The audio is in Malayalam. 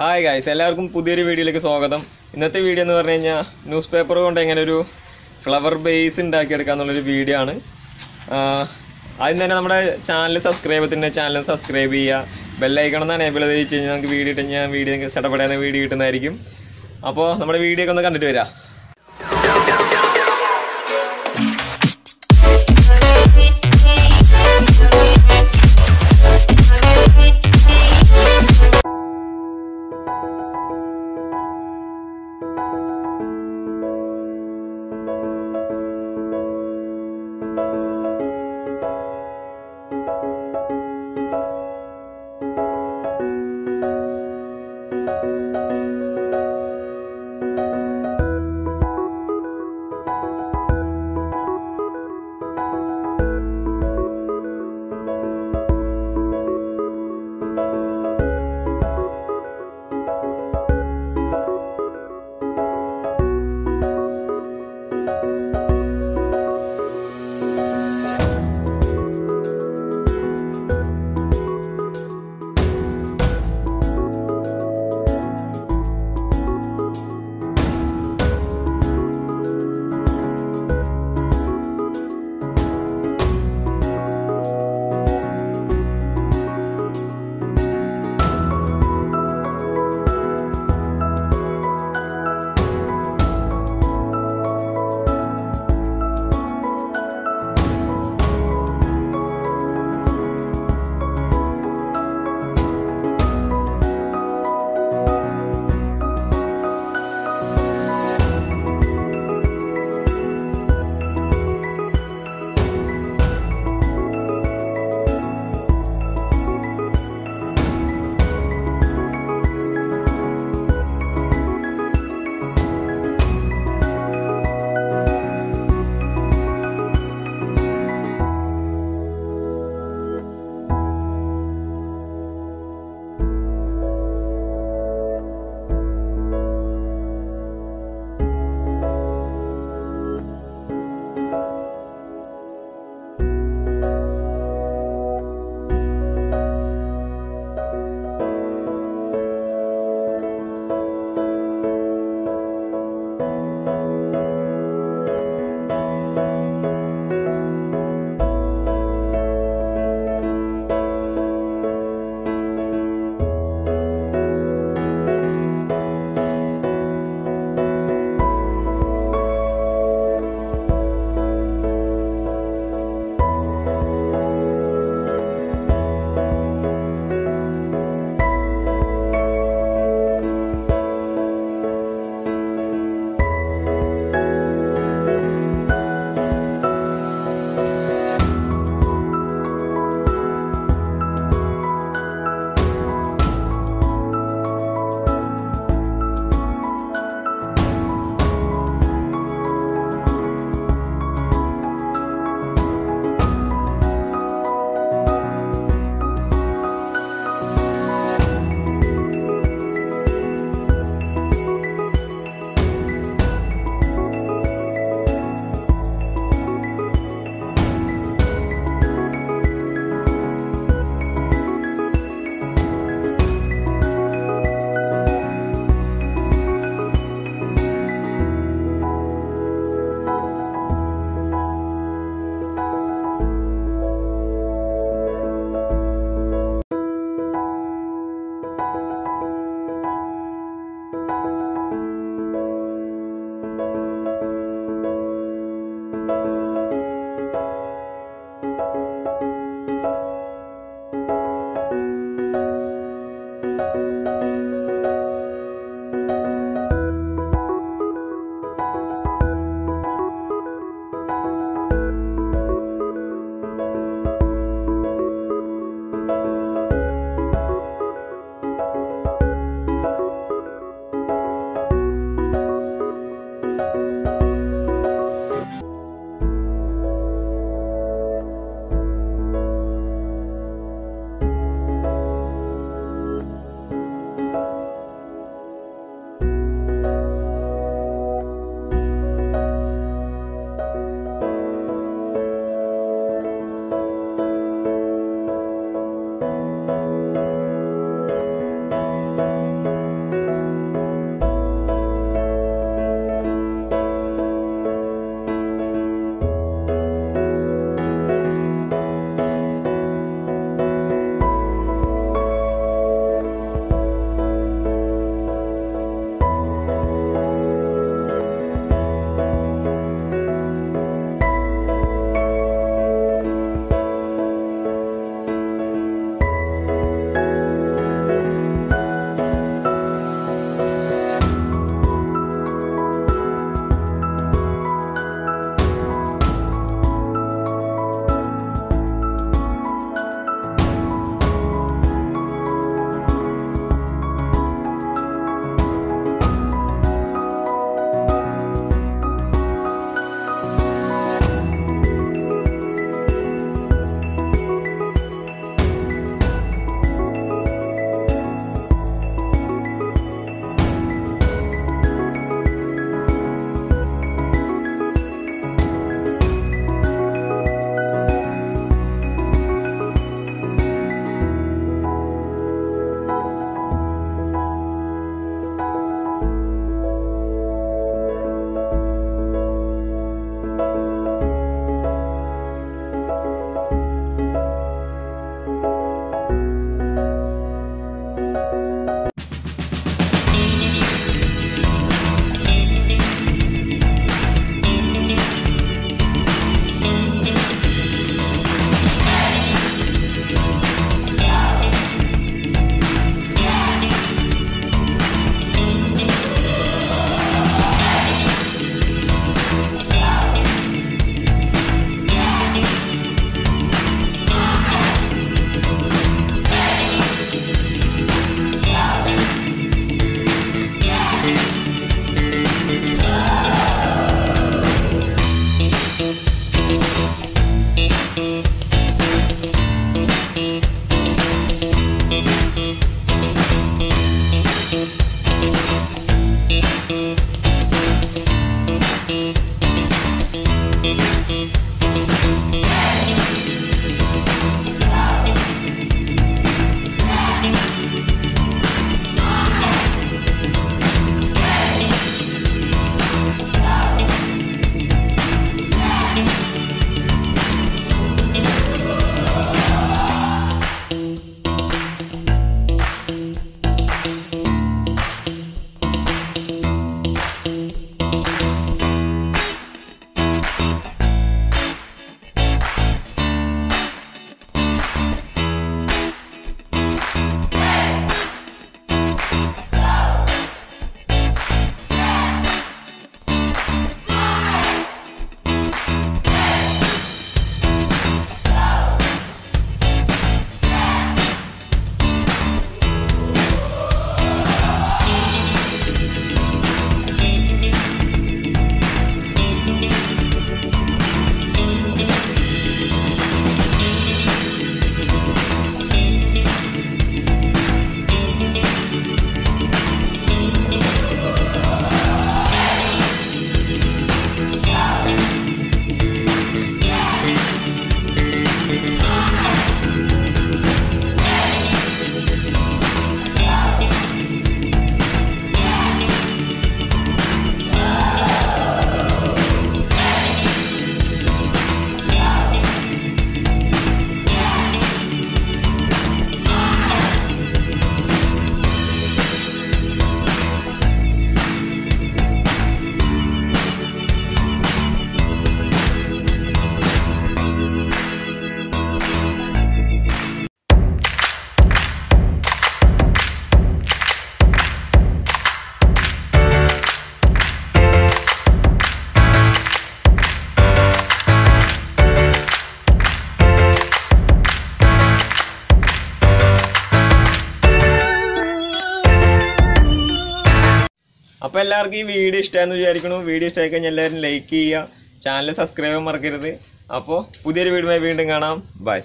ഹായ് ഗായ്സ് എല്ലാവർക്കും പുതിയൊരു വീഡിയോയിലേക്ക് സ്വാഗതം. ഇന്നത്തെ വീഡിയോ എന്ന് പറഞ്ഞു കഴിഞ്ഞാൽ ന്യൂസ് പേപ്പർ കൊണ്ട് എങ്ങനെ ഒരു ഫ്ലവർ ബേസ് ഉണ്ടാക്കിയെടുക്കുക എന്നുള്ളൊരു വീഡിയോ ആണ്. ആദ്യം തന്നെ നമ്മുടെ ചാനൽ സബ്സ്ക്രൈബ് ചെയ്തിട്ടുണ്ട് ചാനൽ സബ്സ്ക്രൈബ് ചെയ്യുക. ബെല്ലൈക്കണം എന്ന് എബിൾ ചെയ്ത് വെച്ച് കഴിഞ്ഞാൽ നമുക്ക് വീഡിയോ ഇട്ട് കഴിഞ്ഞാൽ വീഡിയോ നിങ്ങൾക്ക് വീഡിയോ കിട്ടുന്നതായിരിക്കും. അപ്പോൾ നമ്മുടെ വീഡിയോ ഒക്കെ ഒന്ന് കണ്ടിട്ട് വരാം. അപ്പോൾ എല്ലാവർക്കും ഈ വീഡിയോ ഇഷ്ടമായെന്ന് വിചാരിക്കണു വീഡിയോ ഇഷ്ടമായി കഴിഞ്ഞാൽ എല്ലാവരും ലൈക്ക് ചെയ്യുക. ചാനൽ സബ്സ്ക്രൈബ് മറക്കരുത്. അപ്പോൾ പുതിയൊരു വീഡിയോ വീണ്ടും കാണാം. ബൈ